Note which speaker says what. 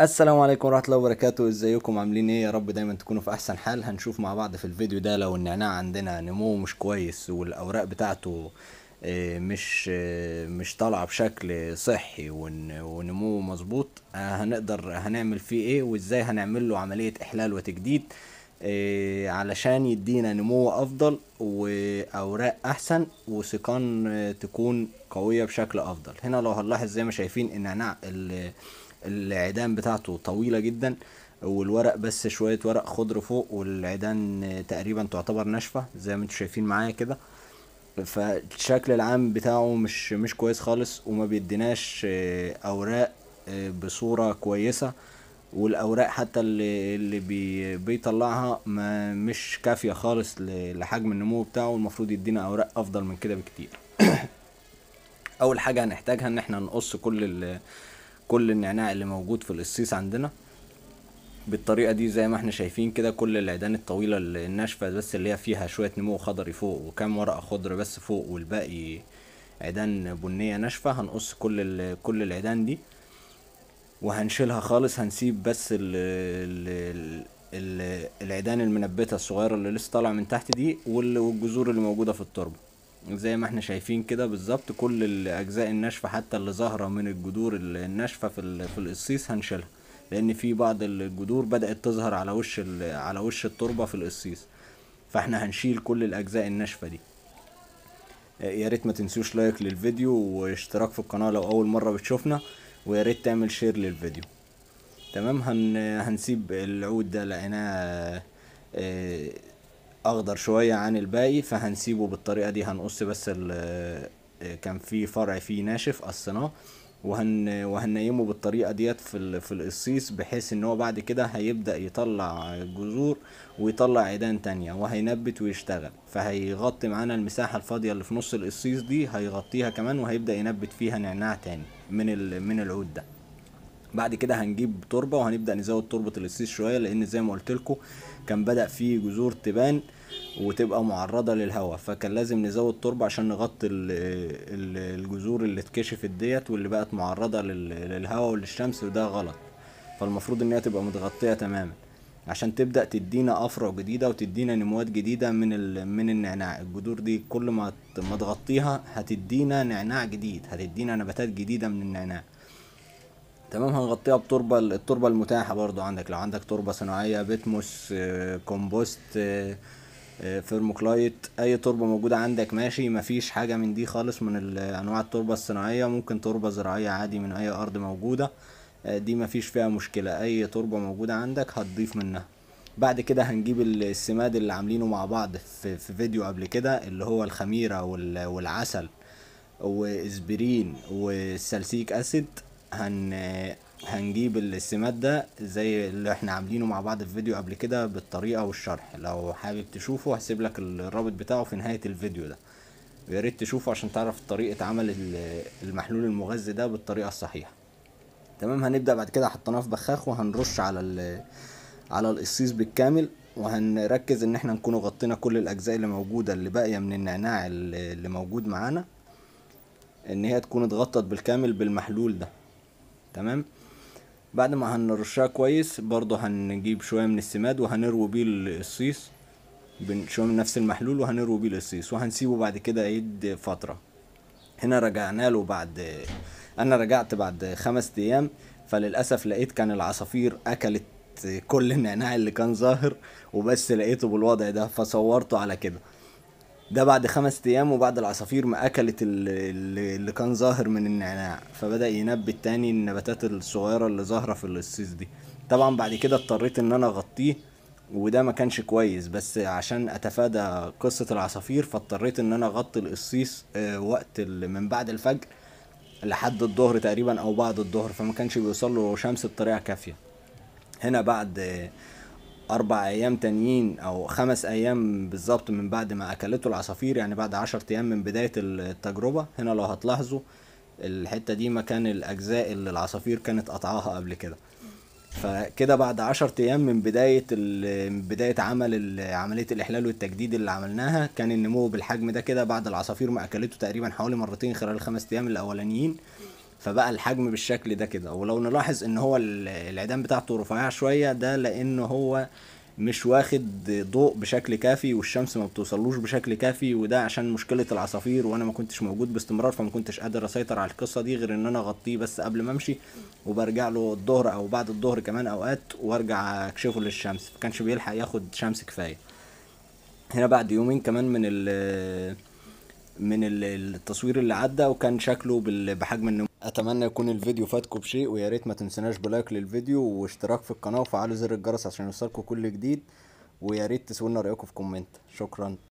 Speaker 1: السلام عليكم ورحمة الله وبركاته. ازيكم؟ عاملين إيه؟ يا رب دايما تكونوا في أحسن حال. هنشوف مع بعض في الفيديو ده لو النعناع عندنا نموه مش كويس والأوراق بتاعته آه، مش آه، مش طالعة بشكل صحي ون- ونموه مظبوط آه، هنقدر هنعمل فيه إيه وازاي هنعمل له عملية إحلال وتجديد علشان يدينا نمو أفضل وأوراق أحسن وسيقان آه، تكون قوية بشكل أفضل. هنا لو هنلاحظ زي ما شايفين النعناع ال- العيدان بتاعته طويلة جدا والورق بس شوية ورق خضر فوق والعيدان تقريبا تعتبر ناشفة زي ما أنتم شايفين معايا كده. فالشكل العام بتاعه مش مش كويس خالص وما بيديناش آه، أوراق آه، بصورة كويسة. والأوراق حتى اللي اللي بي بيطلعها ما مش كافية خالص لحجم النمو بتاعه المفروض يدينا أوراق أفضل من كده بكتير. أول حاجة هنحتاجها إن إحنا نقص كل كل النعناع اللي موجود في القصيص عندنا. بالطريقة دي زي ما إحنا شايفين كده كل العيدان الطويلة ال- الناشفة بس اللي هي فيها شوية نمو خضري فوق وكام ورقة خضر بس فوق والباقي عيدان بنية ناشفة هنقص كل كل العيدان دي وهنشيلها خالص هنسيب بس ال ال ال العيدان المنبتة الصغيرة اللي لسه طالعة من تحت دي وال- والجذور اللي موجودة في التربة. زي ما إحنا شايفين كده بالظبط كل الأجزاء الناشفة حتى اللي ظاهرة من الجذور ال- الناشفة في في القصيص هنشيلها لأن في بعض الجذور بدأت تظهر على وش على وش التربة في القصيص فاحنا هنشيل كل الأجزاء الناشفة دي. يا ريت ما تنسوش like للفيديو واشتراك في القناة لو أول مرة بتشوفنا ويا ريت تعمل share للفيديو. تمام؟ هن... هنسيب العود ده لقيناه أخضر شوية عن الباقي فهنسيبه بالطريقة دي هنقص بس. آه، كان في فرع فيه ناشف قصيناه وهن... وهنيمه بالطريقة ديت في. في القصيص بحيث إن هو بعد كده هيبدأ يطلع جذور ويطلع عيدان تانية وهينبت ويشتغل فهيغطي معانا المساحة الفاضية اللي في نص القصيص دي هيغطيها كمان وهيبدأ ينبت فيها نعناع تاني من. من العود ده بعد كده هنجيب تربة وهنبدأ نزود تربة القصيص شوية لأن زي ما قلت لكم كان بدأ فيه جذور تبان وتبقى معرضة للهواء فكان لازم نزود تربة عشان نغطي ال- ال- الجذور اللي اتكشفت ديت واللي بقت معرضة لل- للهواء وللشمس وده غلط. فالمفروض إن هي تبقى متغطية تماما. عشان تبدأ تدينا أفرع جديدة وتدينا نموات جديدة من. من النعناع. الجذور دي كل ما ما تغطيها هتدينا نعناع جديد هتدينا نباتات جديدة من النعناع. تمام هنغطيها بتربة التربة المتاحة برضو عندك. لو عندك تربة صناعية peat moss آه، كومبوست آه، آه، vermiculite أي تربة موجودة عندك ماشي مفيش حاجة من دي خالص من أنواع التربة الصناعية. ممكن تربة زراعية عادي من أي أرض موجودة آه، دي مفيش فيها مشكلة. أي تربة موجودة عندك هتضيف منها. بعد كده هنجيب ال- السماد اللي عاملينه مع بعض في, في فيديو قبل كده اللي هو الخميرة وال- والعسل واسبرين والسلسيك أسيد. هن هنجيب السماد ده زي اللي إحنا عاملينه مع بعض في فيديو قبل كده بالطريقة والشرح. لو حابب تشوفه هسيب لك الرابط بتاعه في نهاية الفيديو ده. ويا ريت تشوفه عشان تعرف طريقة عمل ال- المحلول المغذي ده بالطريقة الصحيحة. تمام هنبدأ بعد كده حطيناه في بخاخ وهنرش على على القصيص بالكامل وهنركز إن إحنا نكون غطينا كل الأجزاء اللي موجودة اللي باقية من النعناع اللي موجود معانا إن هي تكون اتغطت بالكامل بالمحلول ده. تمام؟ بعد ما هنرشها كويس برضه هنجيب شوية من السماد وهنروي بيه القصيص بن- شوية من نفس المحلول وهنروي بيه القصيص وهنسيبه بعد كده يد فترة. هنا رجعنا له بعد أنا رجعت بعد خمس أيام فللأسف لقيت كان العصافير أكلت كل النعناع اللي كان ظاهر وبس لقيته بالوضع ده فصورته على كده. ده بعد خمس أيام وبعد العصافير ما أكلت ال- ال- اللي كان ظاهر من النعناع. فبدأ ينبت تاني النباتات الصغيرة اللي ظاهرة في القصيص دي. طبعا بعد كده اضطريت إن أنا أغطيه وده ما كانش كويس. بس عشان أتفادى قصة العصافير فاضطريت إن أنا أغطي القصيص آه، وقت من بعد الفجر لحد الظهر تقريبا أو بعد الظهر. فما كانش بيوصل له شمس بطريقة كافية. هنا بعد أربع أيام تانيين أو خمس أيام بالظبط من بعد ما أكلته العصافير يعني بعد عشر أيام من بداية التجربة. هنا لو هتلاحظوا الحتة دي مكان الأجزاء اللي العصافير كانت قطعاها قبل كده. فكده بعد عشر أيام من بداية من بداية عمل عملية الإحلال والتجديد اللي عملناها كان النمو بالحجم ده كده بعد العصافير ما أكلته تقريبا حوالي مرتين خلال الخمس أيام الأولانيين. فبقى الحجم بالشكل ده كده. ولو نلاحظ إن هو ال- العيدان بتاعته رفيعة شوية ده لأن هو مش واخد ضوء بشكل كافي والشمس ما بتوصلوش بشكل كافي وده عشان مشكلة العصافير وأنا ما كنتش موجود باستمرار فما كنتش قادر أسيطر على القصة دي غير إن أنا أغطيه بس قبل ما أمشي وبرجع له الظهر أو بعد الظهر كمان أوقات وأرجع أكشفه للشمس. فكانش بيلحق ياخد شمس كفاية. هنا بعد يومين كمان من ال من ال- التصوير اللي عدى وكان شكله بحجم النمو أتمنى يكون الفيديو فادكم بشيء ويا ريت ما تنسوناش ب like للفيديو واشتراك في القناة وفعلوا زر الجرس عشان يوصلكم كل جديد. ويا ريت تسيبوا لنا رأيكم في كومنت. شكرا.